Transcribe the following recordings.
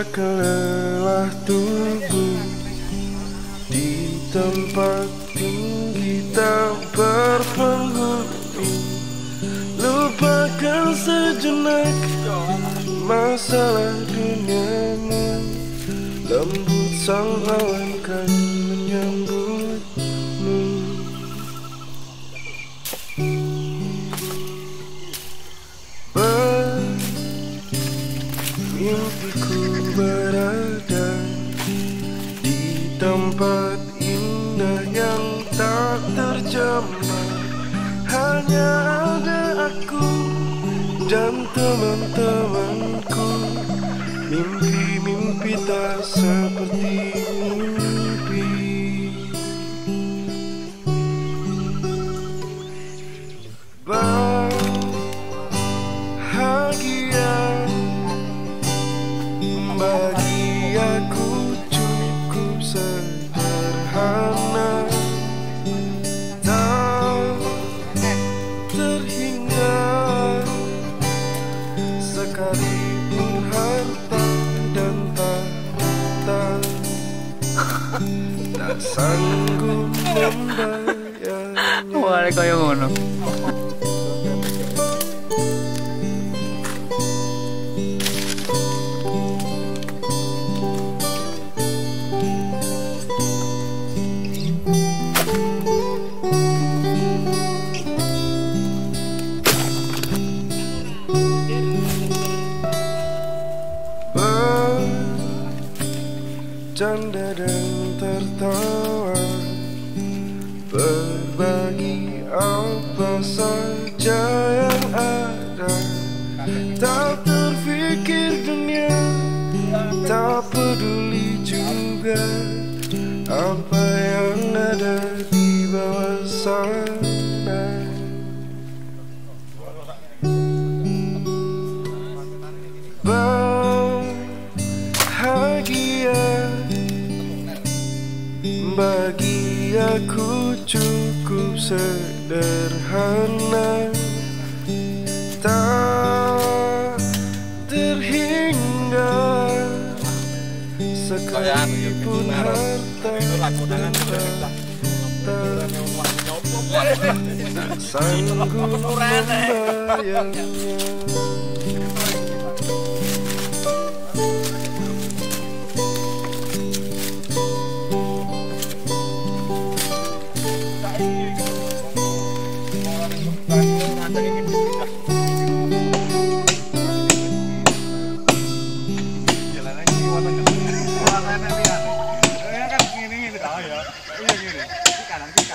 Bakal lelah Di tempat tinggi tak berpenghuni Lupakan sejenak Masalah duniamu Lembut sang awan kan menyambutmu Mimpiku berada di tempat indah yang tak terjamah. Hanya ada aku dan teman-temanku. Mimpi-mimpi tak seperti sanggup membayarnya Wah, kaya ngono. Bercanda dan tertawa Tak terfikir dunia Tak peduli juga Apa yang ada di bawah sana. Bahagia Bagi aku cukup sederhana Sekalipun harta dan tahta Tak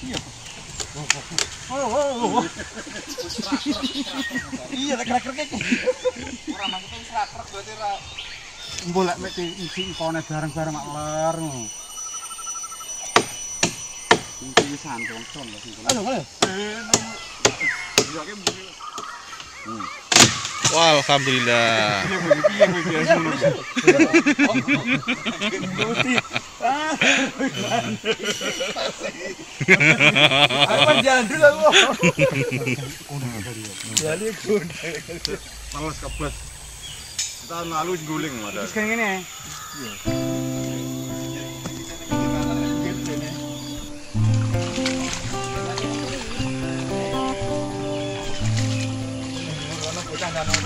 Iya. Iya, tak kira-kira kayak Ora maksudnya wis rakrek berarti ra Bolak mek isi ikone bareng-bareng mak ler ngono. iki santong son lho sing. Ayo, ayo. Wah, alhamdulillah. Piye kowe ngono. Aku jalan dulu aku. Males kebas. Tahun lalu guling ada. Wis kene Aku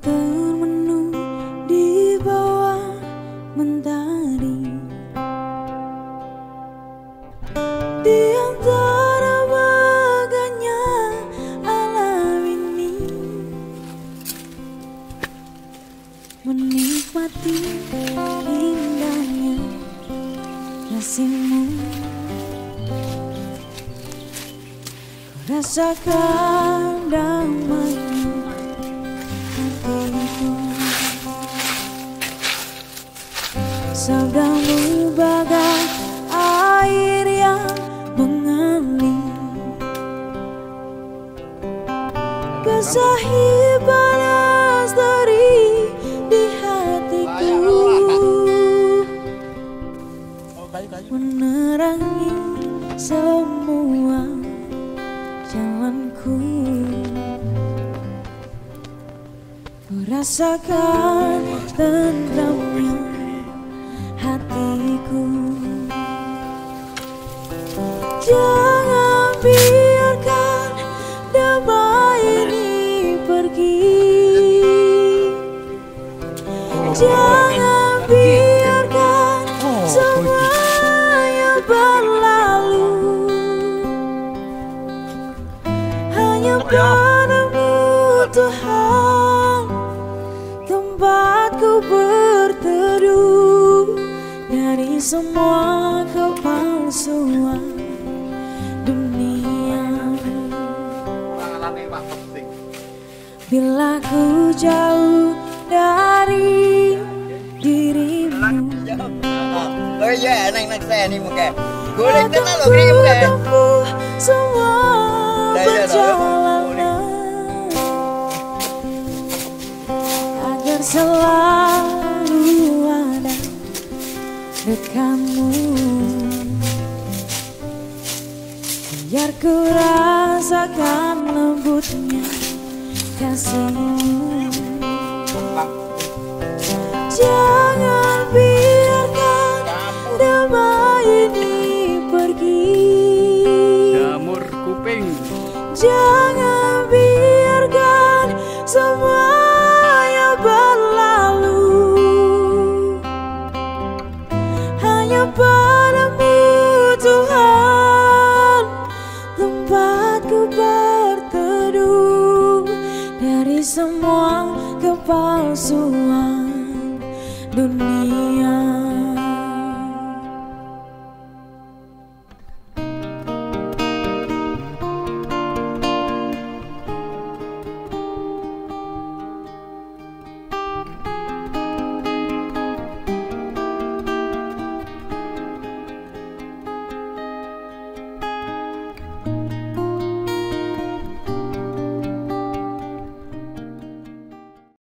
termenung di bawah mentari. Di antara Rasakan damainya hatiku Sabdamu bagai air yang mengalir. Kesahi Menerangi semua jalanku Ku. Rasakan tentramnya hatiku. Jangan biarkan damai ini pergi. Jangan Tempatku berteduh Dari semua kepalsuan dunia. Bila ku jauh dari dirimu Oh iya, nang nang saya nih muka. Semua Dah, selalu ada dekatmu Biar ku rasakan lembutnya kasihmu. Jangan biarkan damai ini pergi. Jamur kuping. Jangan semua kepalsuan dunia